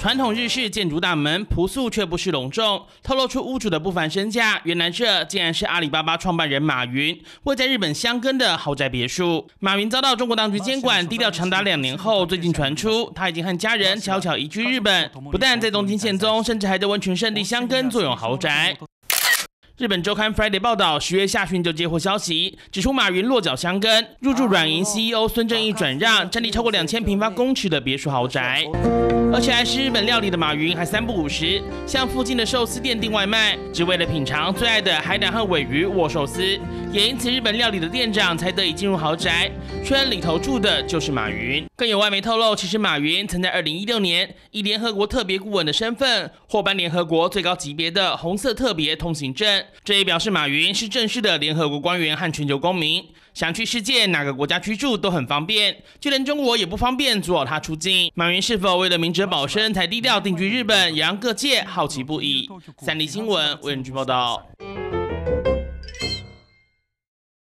传统日式建筑大门，朴素却不失隆重，透露出屋主的不凡身价。原来这竟然是阿里巴巴创办人马云位在日本香根的豪宅别墅。马云遭到中国当局监管，低调长达两年后，最近传出他已经和家人悄悄移居日本，不但在东京县中，甚至还在温泉圣地香根坐拥豪宅。日本周刊 Friday 报道，十月下旬就接获消息，指出马云落脚香根，入住软银 CEO 孙正义转让，占地超过两千平方公尺的别墅豪宅，而且还是日本料理的马云，还三不五时向附近的寿司店订外卖，只为了品尝最爱的海胆和尾鱼握寿司。也因此，日本料理的店长才得以进入豪宅，虽然里头住的就是马云。更有外媒透露，其实马云曾在二零一六年以联合国特别顾问的身份获颁联合国最高级别的红色特别通行证，这也表示马云是正式的联合国官员和全球公民，想去世界哪个国家居住都很方便，就连中国也不方便阻扰他出境。马云是否为了明哲保身才低调定居日本，也让各界好奇不已。三立新闻为人据报道。